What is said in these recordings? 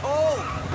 hole.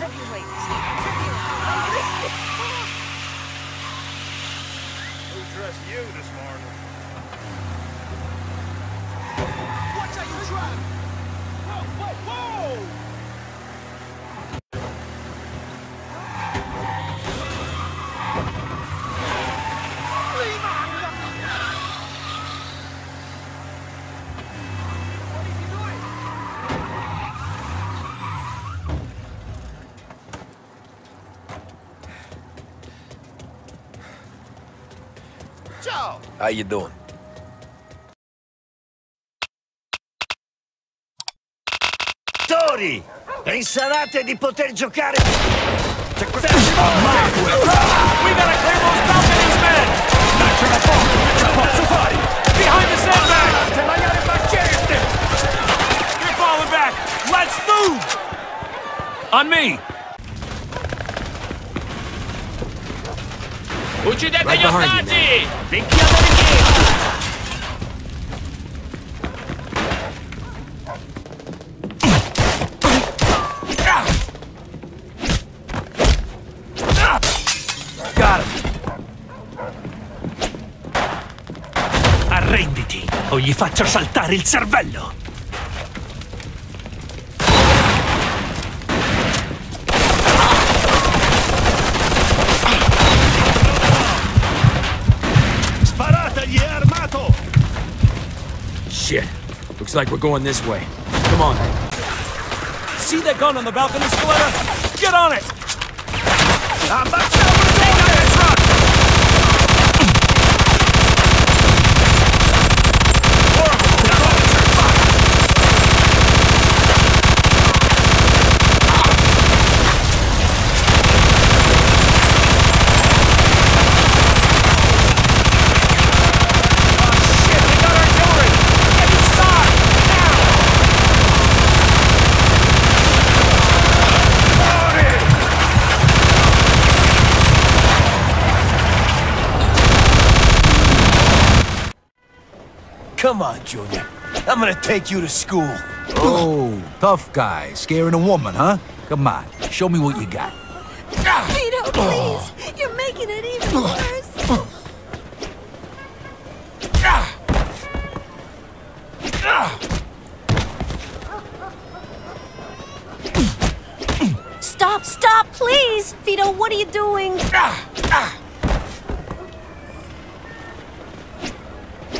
Who dressed you this morning? Watch you! Whoa, whoa, whoa! You doing? Tori! Pensavate di poter giocare... We gotta clear those balconies, men! Behind the sandbag! You're falling back! Let's move! On me! Uccidete Right gli ostaggi! Picchiamo di chi? Got him. Arrenditi o gli faccio saltare il cervello! Looks like we're going this way. Come on. See that gun on the balcony, Scaletta? Get on it! Shit, Come on, Junior. I'm gonna take you to school. Oh, tough guy. Scaring a woman, huh? Come on, show me what you got. Vito, please! You're making it even worse! Stop, stop, please! Vito, what are you doing? Ah,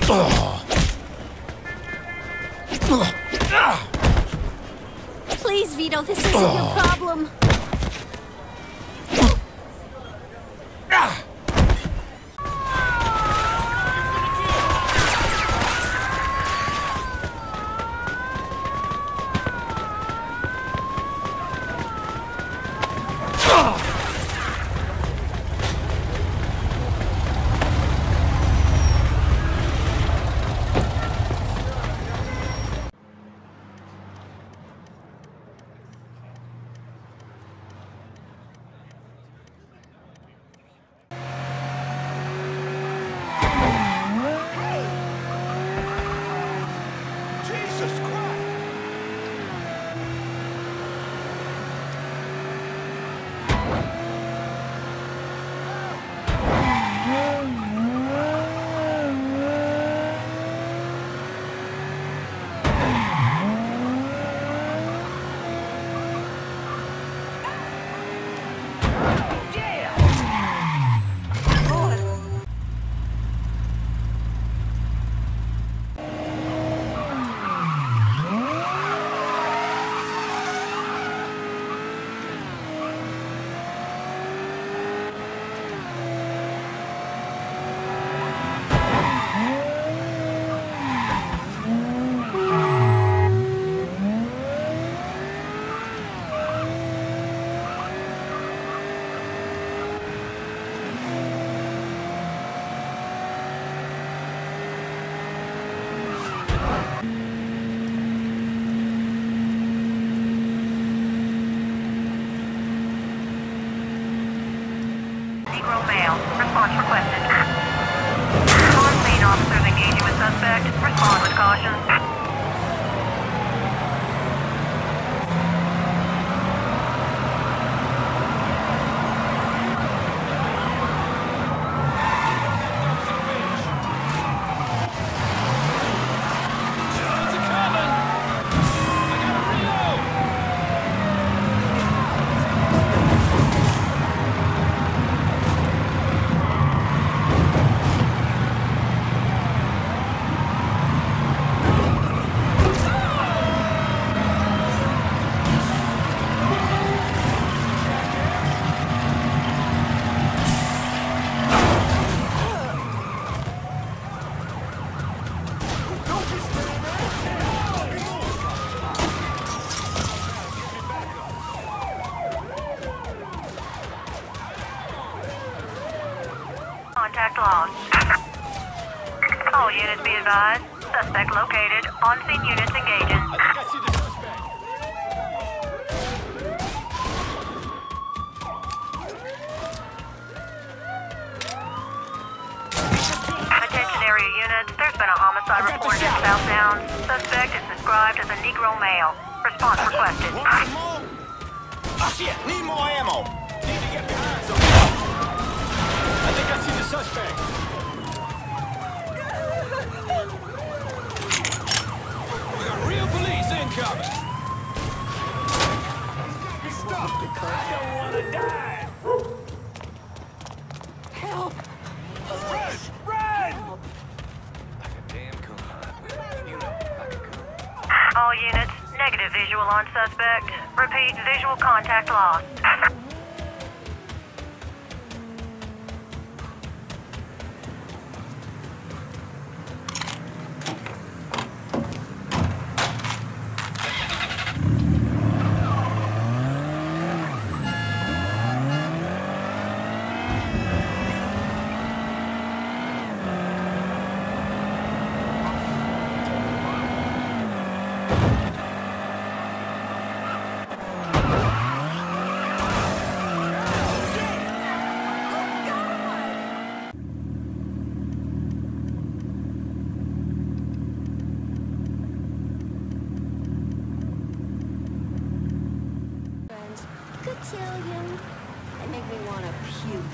ah. Vito, this isn't your problem. Jesus Christ! Negro male. Response requested. Respond main officers engaging with suspect. Respond with caution. On-scene units engaging. I see the suspect. Attention area units. There's been a homicide reported in shot. South Downs. Suspect is described as a Negro male. Response requested. Ah, shit. Need more ammo. Need to get behind something. I think I see the suspect. We got real police incoming. Help! Police! Help! All units, negative visual on suspect. Repeat, visual contact lost. Friends, cotillion. They make me want to puke.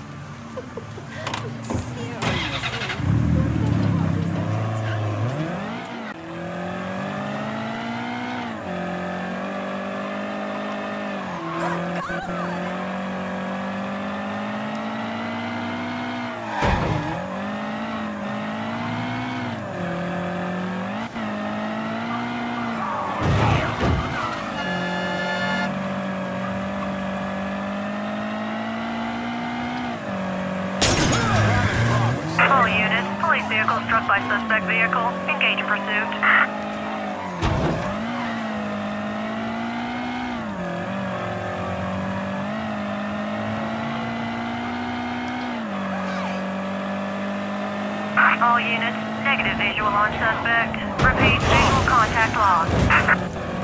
All units, police vehicle struck by suspect vehicle. Engage pursuit. All units, negative visual on suspect. Repeat, visual contact lost.